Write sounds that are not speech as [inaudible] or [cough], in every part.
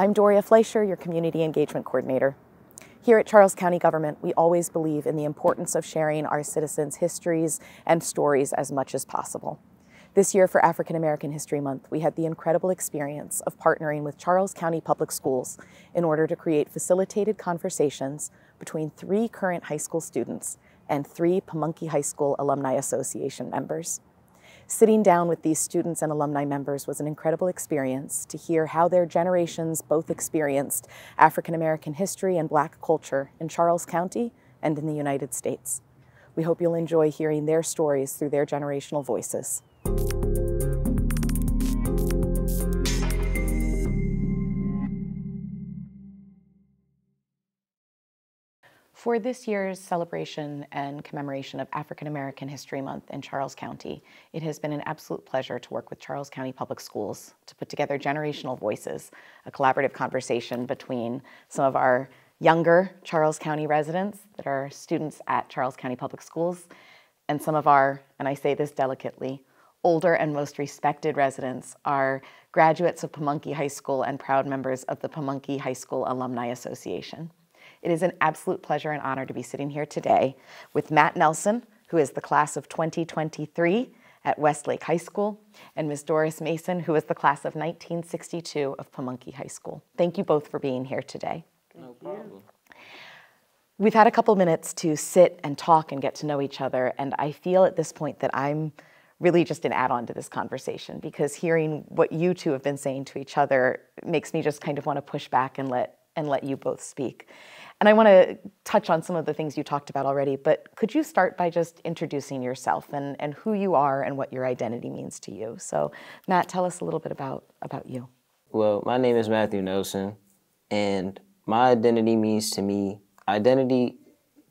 I'm Doria Fleischer, your Community Engagement Coordinator. Here at Charles County Government, we always believe in the importance of sharing our citizens' histories and stories as much as possible. This year for African American History Month, we had the incredible experience of partnering with Charles County Public Schools in order to create facilitated conversations between three current high school students and three Pomonkey High School Alumni Association members. Sitting down with these students and alumni members was an incredible experience to hear how their generations both experienced African American history and black culture in Charles County and in the United States. We hope you'll enjoy hearing their stories through their generational voices. For this year's celebration and commemoration of African American History Month in Charles County, it has been an absolute pleasure to work with Charles County Public Schools to put together Generational Voices, a collaborative conversation between some of our younger Charles County residents that are students at Charles County Public Schools and some of our, and I say this delicately, older and most respected residents are graduates of Pomonkey High School and proud members of the Pomonkey High School Alumni Association. It is an absolute pleasure and honor to be sitting here today with Matt Nelson, who is the class of 2023 at Westlake High School, and Ms. Doris Mason, who is the class of 1962 of Pomonkey High School. Thank you both for being here today. No problem. We've had a couple minutes to sit and talk and get to know each other, and I feel at this point that I'm really just an add on to this conversation because hearing what you two have been saying to each other makes me just kind of want to push back and let and let you both speak. And I want to touch on some of the things you talked about already, but could you start by just introducing yourself and, and who you are and what your identity means to you? So, Matt, tell us a little bit about, about you. Well, my name is Matthew Nelson, and my identity means to me identity,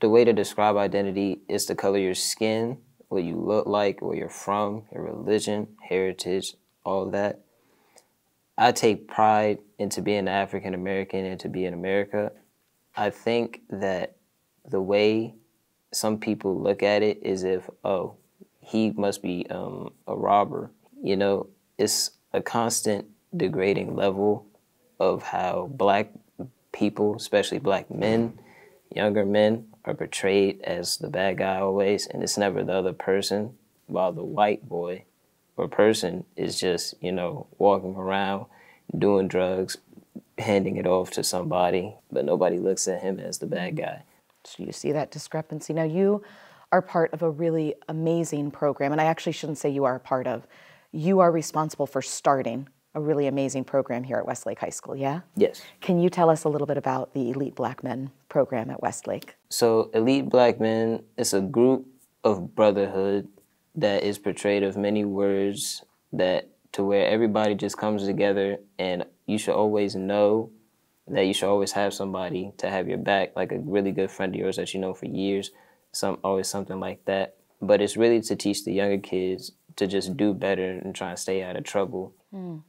the way to describe identity is the color of your skin, what you look like, where you're from, your religion, heritage, all that. I take pride into being African American and to be in America. I think that the way some people look at it is if, oh, he must be um, a robber. You know, it's a constant degrading level of how black people, especially black men, younger men, are portrayed as the bad guy always, and it's never the other person, while the white boy or person is just, you know, walking around doing drugs, handing it off to somebody, but nobody looks at him as the bad mm-hmm. guy. So you see that discrepancy. Now, you are part of a really amazing program, and I actually shouldn't say you are a part of. You are responsible for starting a really amazing program here at Westlake High School, yeah? Yes. Can you tell us a little bit about the Elite Black Men program at Westlake? So, Elite Black Men is a group of brotherhood that is portrayed of many words that to where everybody just comes together and you should always know that you should always have somebody to have your back, like a really good friend of yours that you know for years, some always something like that. But it's really to teach the younger kids to just do better and try and stay out of trouble. Mm.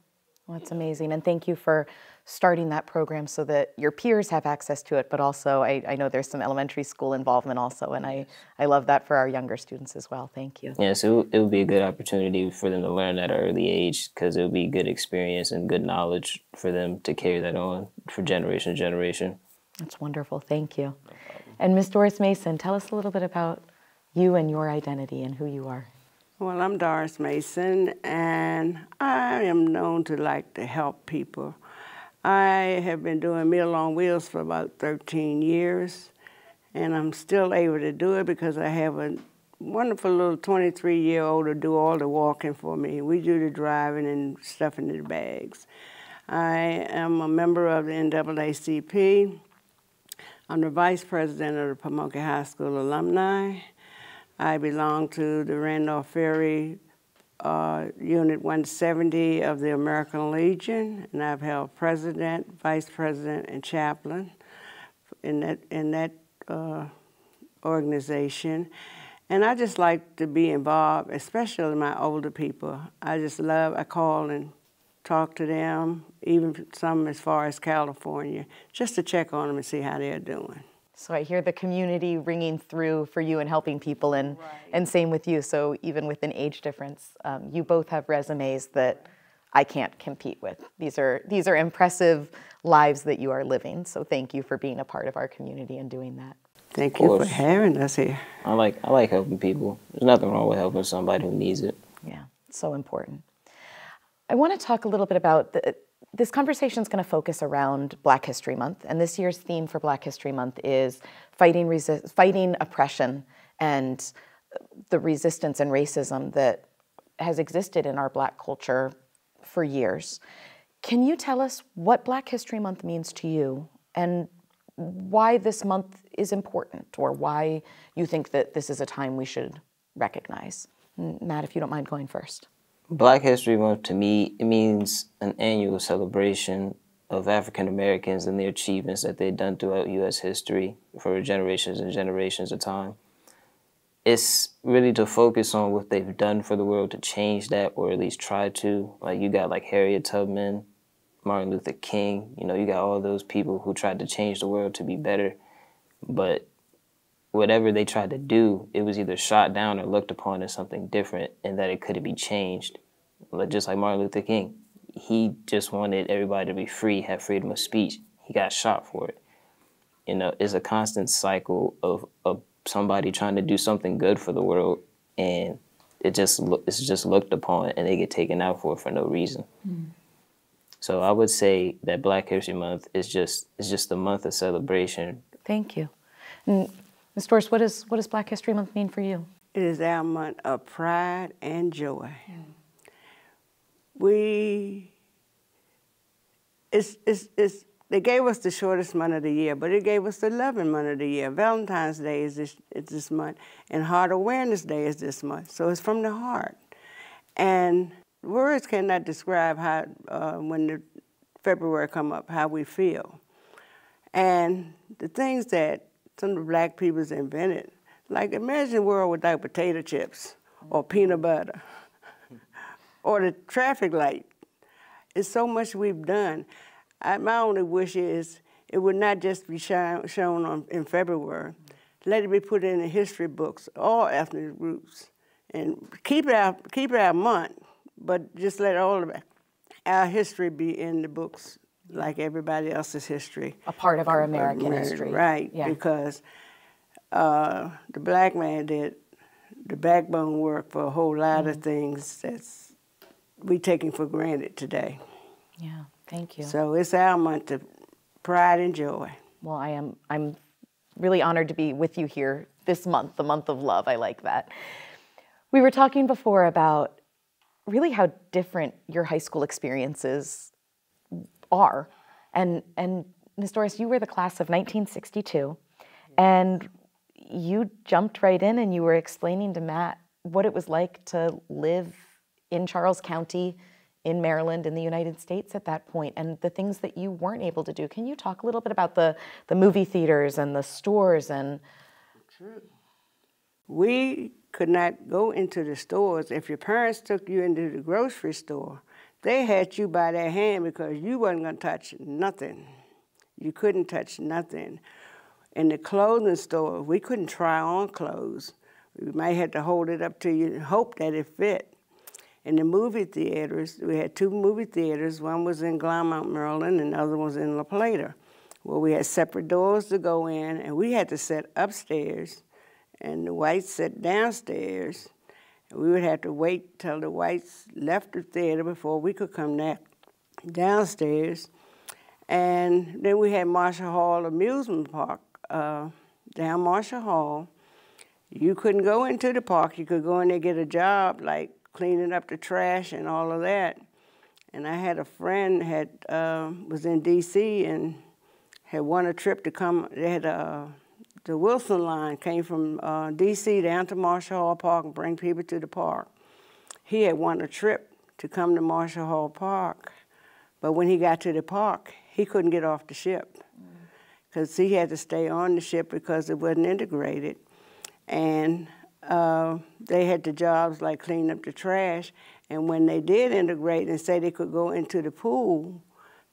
Well, that's amazing. And thank you for starting that program so that your peers have access to it, but also I, I, know there's some elementary school involvement also, and I, I love that for our younger students as well. Thank you. Yeah, so it would be a good opportunity for them to learn at an early age because it would be good experience and good knowledge for them to carry that on for generation to generation. That's wonderful. Thank you. No and Ms. Doris Mason, tell us a little bit about you and your identity and who you are. Well, I'm Doris Mason, and I am known to like to help people. I have been doing Meal on Wheels for about 13 years, and I'm still able to do it because I have a wonderful little 23-year-old to do all the walking for me. We do the driving and stuffing in the bags. I am a member of the NAACP. I'm the vice president of the Pomonkey High School alumni. I belong to the Randolph Furey uh, Unit 170 of the American Legion, and I've held president, vice president, and chaplain in that in that uh, organization. And I just like to be involved, especially my older people. I just love. I call and talk to them, even some as far as California, just to check on them and see how they're doing. So I hear the community ringing through for you and helping people, and right. and same with you. So even with an age difference, um, you both have resumes that I can't compete with. These are these are impressive lives that you are living. So thank you for being a part of our community and doing that. Thank you for having us here. I like I like helping people. There's nothing wrong with helping somebody who needs it. Yeah, so important. I want to talk a little bit about the, this conversation is going to focus around Black History Month, and this year's theme for Black History Month is fighting fighting oppression and the resistance and racism that has existed in our Black culture for years. Can you tell us what Black History Month means to you and why this month is important or why you think that this is a time we should recognize? Matt, if you don't mind going first. Black History Month to me, it means an annual celebration of African Americans and their achievements that they've done throughout U.S. history for generations and generations of time. It's really to focus on what they've done for the world to change that, or at least try to. Like you got like Harriet Tubman, Martin Luther King. You know, you got all those people who tried to change the world to be better, but whatever they tried to do, it was either shot down or looked upon as something different and that it couldn't be changed. Just like Martin Luther King, he just wanted everybody to be free, have freedom of speech. He got shot for it. You know, it's a constant cycle of, of somebody trying to do something good for the world and it just it's just looked upon and they get taken out for it for no reason. Mm. So I would say that Black History Month is just is just a month of celebration. Thank you. And Ms. Doris, what, is, what does Black History Month mean for you? It is our month of pride and joy. Mm. We, it's, it's, it's, they gave us the shortest month of the year, but it gave us the loving month of the year. Valentine's Day is this, is this month, and Heart Awareness Day is this month. So it's from the heart. And words cannot describe how, uh, when the February come up, how we feel. And the things that some of the black people's invented. Like imagine a world without potato chips or peanut butter [laughs] or the traffic light. It's so much we've done. I, my only wish is it would not just be shown, shown on, in February. Let it be put in the history books, all ethnic groups, and keep it our keep it our month, but just let all of our history be in the books like everybody else's history. A part of our American history. Right, yeah. because uh, the black man did the backbone work for a whole lot mm-hmm. of things that's we taking for granted today. Yeah, thank you. So it's our month of pride and joy. Well, I am I'm really honored to be with you here this month, the month of love. I like that. We were talking before about really how different your high school experiences are. And, and Ms. Doris, you were the class of 1962, and you jumped right in and you were explaining to Matt what it was like to live in Charles County, in Maryland, in the United States at that point, and the things that you weren't able to do. Can you talk a little bit about the, the movie theaters and the stores and? True. We could not go into the stores. If your parents took you into the grocery store, they had you by their hand because you wasn't going to touch nothing. You couldn't touch nothing. In the clothing store, we couldn't try on clothes. We might have to hold it up to you and hope that it fit. In the movie theaters, we had two movie theaters. One was in Glenmont, Maryland, and the other was in La Plata, where we had separate doors to go in, and we had to sit upstairs, and the whites sat downstairs, we would have to wait till the whites left the theater before we could come down, downstairs. And then we had Marshall Hall Amusement Park uh, down Marshall Hall. You couldn't go into the park. You could go in there get a job like cleaning up the trash and all of that. And I had a friend had uh, was in D.C. and had won a trip to come. They had a the Wilson line came from uh, D.C. down to Marshall Hall Park and bring people to the park. He had won a trip to come to Marshall Hall Park, but when he got to the park, he couldn't get off the ship because mm. he had to stay on the ship because it wasn't integrated. And uh, they had the jobs like cleaning up the trash. And when they did integrate and say they could go into the pool,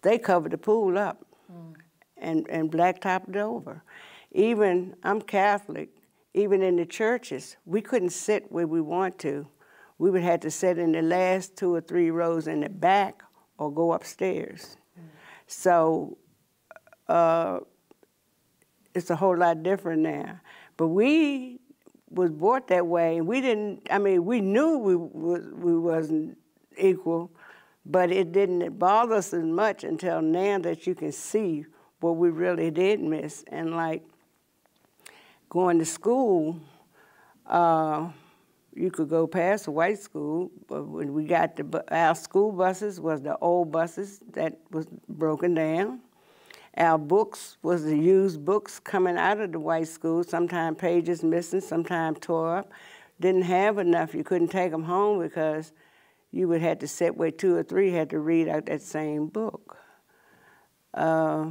they covered the pool up mm. and, and blacktopped it over even, I'm Catholic, even in the churches, we couldn't sit where we want to. We would have to sit in the last two or three rows in the back or go upstairs. Mm. So uh, it's a whole lot different now. But we was brought that way, and we didn't. I mean, we knew we was, we wasn't equal, but it didn't bother us as much until now that you can see what we really did miss. And like going to school, uh, you could go past a white school, but when we got the our school buses was the old buses that was broken down. Our books was the used books coming out of the white school, sometimes pages missing, sometimes tore up. Didn't have enough. You couldn't take them home because you would have to sit where two or three had to read out that same book. Uh,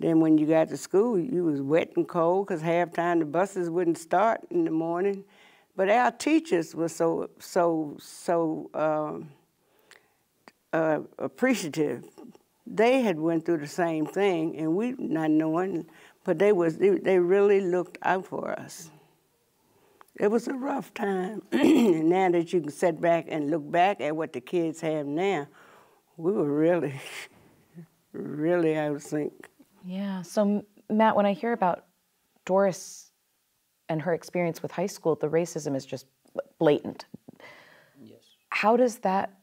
then when you got to school, you was wet and cold because half time the buses wouldn't start in the morning. But our teachers were so so so um, uh, appreciative they had went through the same thing, and we not knowing, but they was they, they really looked out for us. It was a rough time, [clears throat] and now that you can sit back and look back at what the kids have now, we were really, [laughs] really out of sync. Yeah. So Matt, when I hear about Doris and her experience with high school, the racism is just blatant. Yes. How does that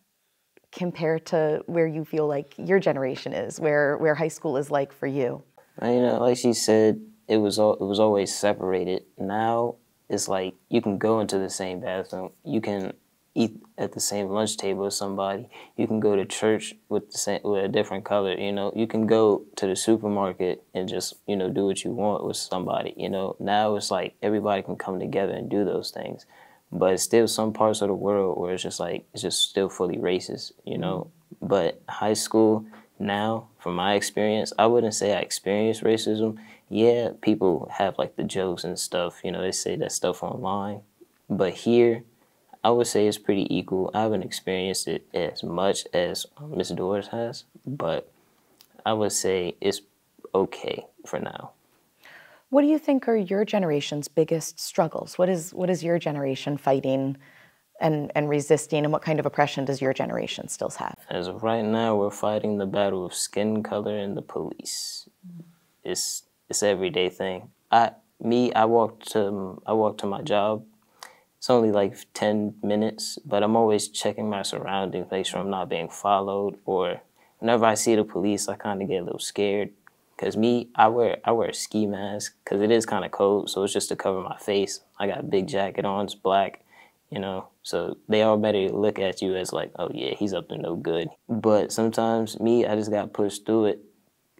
compare to where you feel like your generation is, where where high school is like for you? I, You know, like she said, it was all, it was always separated. Now it's like you can go into the same bathroom, you can eat at the same lunch table as somebody, you can go to church with the same with a different color. You know, you can go to the supermarket and just you know do what you want with somebody. You know, now it's like everybody can come together and do those things but it's still some parts of the world where it's just like it's just still fully racist, you know. Mm-hmm. But high school now, from my experience, I wouldn't say I experienced racism. Yeah, people have like the jokes and stuff, you know, they say that stuff online. But here, I would say it's pretty equal. I haven't experienced it as much as um, Miss Doris has, but I would say it's okay for now. What do you think are your generation's biggest struggles? What is what is your generation fighting and, and resisting and what kind of oppression does your generation still have? As of right now, we're fighting the battle of skin color and the police. It's it's everyday thing. I me, I walk to I walk to my job. It's only like ten minutes, but I'm always checking my surroundings, make sure I'm not being followed or whenever I see the police I kinda get a little scared Cause me, I wear I wear a ski mask because it is kind of cold, so it's just to cover my face. I got a big jacket on, it's black, you know. So they already look at you as like, oh yeah, he's up to no good. But sometimes me, I just got pushed through it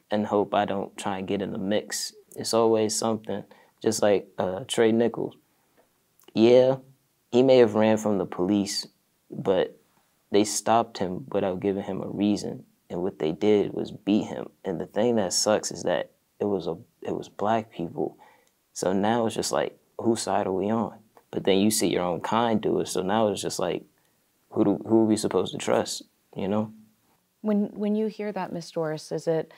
and hope I don't try and get in the mix. It's always something. Just like uh, Trey Nichols. Yeah, he may have ran from the police, but they stopped him without giving him a reason and what they did was beat him. And the thing that sucks is that it was a it was black people. So now it's just like, whose side are we on? But then you see your own kind do it. So now it's just like, who do, who are we supposed to trust? You know. When when you hear that, Miss Doris, is it?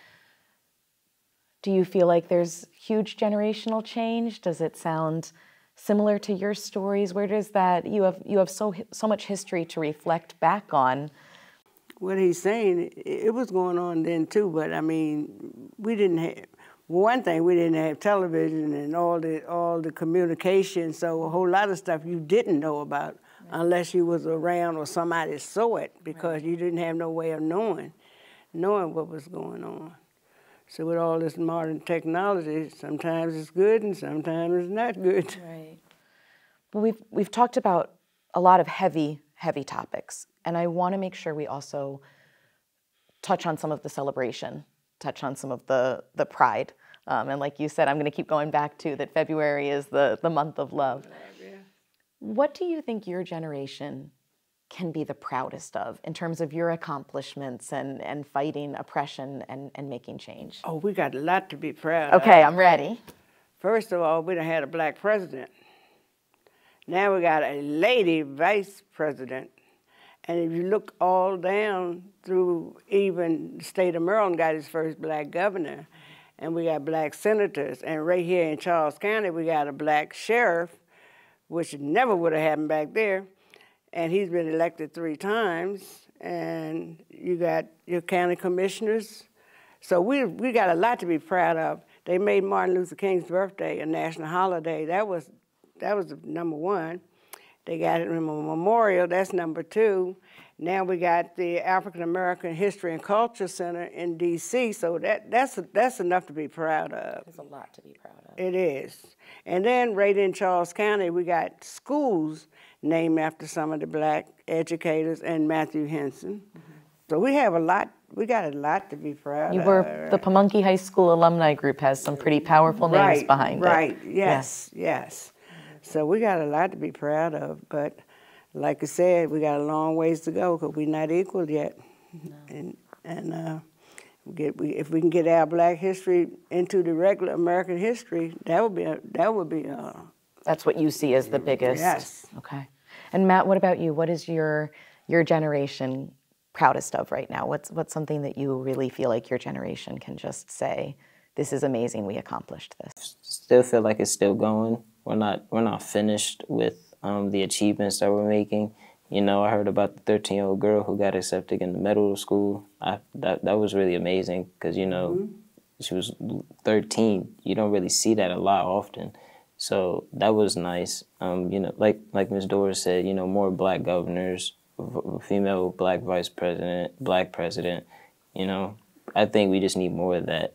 Do you feel like there's huge generational change? Does it sound similar to your stories? Where does that you have you have so so much history to reflect back on? what he's saying, it was going on then too. But I mean, we didn't have one thing. We didn't have television and all the all the communication. So a whole lot of stuff you didn't know about right. unless you was around or somebody saw it because right. you didn't have no way of knowing knowing what was going on. So with all this modern technology, sometimes it's good and sometimes it's not good. [laughs] Right. Well, we've we've talked about a lot of heavy heavy topics. And I want to make sure we also touch on some of the celebration, touch on some of the, the pride. Um, and like you said, I'm going to keep going back to that February is the, the month of love. What do you think your generation can be the proudest of in terms of your accomplishments and, and fighting oppression and, and making change? Oh, we got a lot to be proud of. okay, of. I'm ready. First of all, we done had a black president. Now we got a lady vice president. And if you look all down through even the state of Maryland got its first black governor, and we got black senators. And right here in Charles County, we got a black sheriff, which never would have happened back there. And he's been elected three times. And you got your county commissioners, So we we got a lot to be proud of. They made Martin Luther King's birthday a national holiday. That was that was number one. They got it in a memorial. That's number two. Now we got the African American History and Culture Center in D.C. So that that's that's enough to be proud of. There's a lot to be proud of. It is. And then right in Charles County, we got schools named after some of the black educators and Matthew Henson. Mm-hmm. So we have a lot. We got a lot to be proud of. you of. were the Pomonkey High School alumni group has some pretty powerful names right, behind right. it. Right. Yes. Yes. So we got a lot to be proud of, but like I said, we got a long ways to go because we're not equal yet. No. And and uh, get we, if we can get our Black history into the regular American history, that would be a, that would be. A, That's what you see as the biggest. Yes. Okay. And Matt, what about you? What is your your generation proudest of right now? What's what's something that you really feel like your generation can just say, "This is amazing. We accomplished this." Still feel like it's still going. We're not we're not finished with um, the achievements that we're making. You know, I heard about the 13 year old girl who got accepted in the medical school. I, that that was really amazing because you know mm-hmm. she was 13. You don't really see that a lot often. So that was nice. Um, you know, like like Ms. Doris said, you know, more black governors, female black vice president, black president. You know, I think we just need more of that.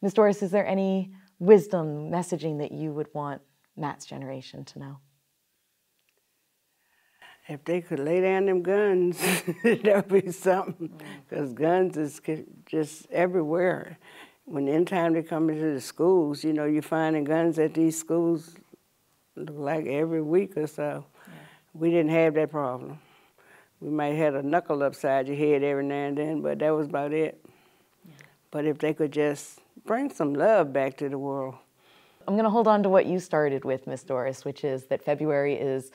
Ms. Doris, is there any wisdom messaging that you would want Matt's generation to know? If they could lay down them guns, [laughs] that would be something. Because mm. guns is just everywhere. When in time they come into the schools, you know, you're finding guns at these schools like every week or so. Yeah. We didn't have that problem. We might have had a knuckle upside your head every now and then, but that was about it. Yeah. But if they could just bring some love back to the world. I'm going to hold on to what you started with, Miss Doris, which is that February is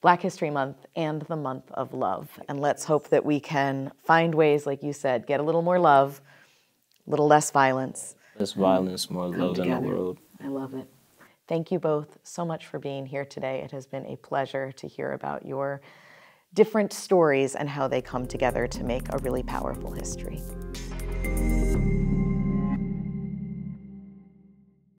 Black History Month and the month of love. And let's hope that we can find ways, like you said, get a little more love, a little less violence. Less violence, more love in the world. I love it. Thank you both so much for being here today. It has been a pleasure to hear about your different stories and how they come together to make a really powerful history.